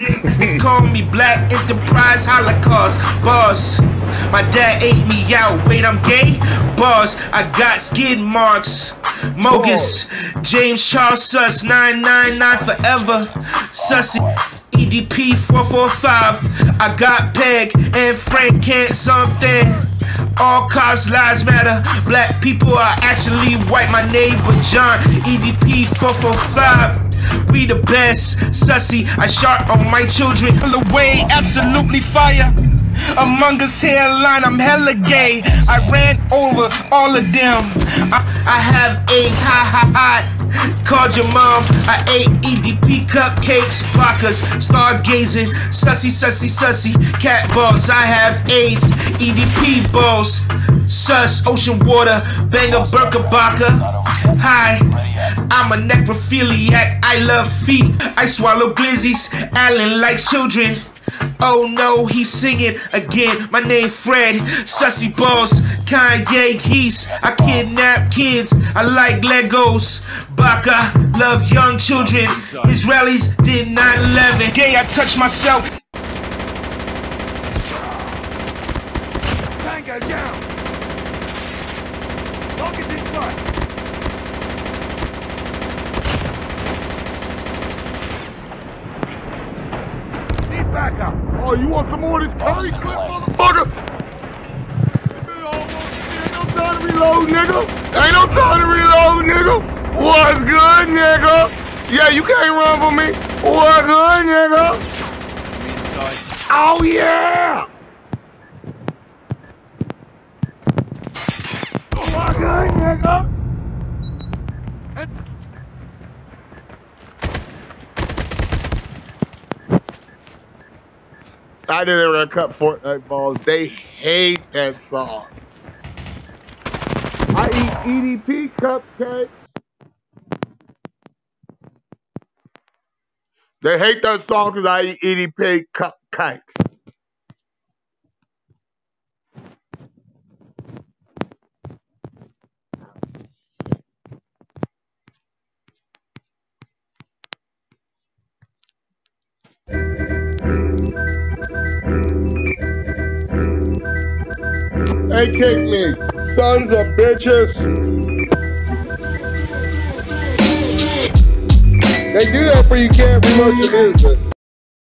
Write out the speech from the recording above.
They call me Black Enterprise Holocaust boss. My dad ate me out. Wait, I'm gay? Boss, I got skin marks. Mogus, James Charles Suss, 999 forever. Sussy, EDP 445. I got Peg and Frank can't something. All cops lives matter. Black people are actually white. My neighbor John, EDP 445. We the best, sussy. I shot on my children. Hella way, absolutely fire. Among us hairline, I'm hella gay. I ran over all of them. I, I have AIDS, ha ha ha. Called your mom. I ate EDP cupcakes, vodkas, stargazing, sussy, sussy, sussy, cat balls. I have AIDS, EDP balls, sus, ocean water, banger, burka baka. Hi, I'm a necrophiliac. I love feet. I swallow glizzies. Allen like children. Oh no, he's singing again. My name Fred, Sussy Balls, Kanye Keys. I kidnap kids. I like Legos. Baka, love young children. Israelis did 9/11. Gay, I touch myself. Down! Sight! Need backup! Oh, you want some more of this curry clip, motherfucker? Ain't no time to reload, nigga. Ain't no time to reload, nigga. What's good, nigga? Yeah, you can't run for me. What's good, nigga? Oh, yeah. What's good, nigga? I knew they were gonna cut Fortnite balls. They hate that song. I eat EDP cupcakes. They hate that song because I eat EDP cupcakes. They kick me, sons of bitches. They do that for you can't promote your music.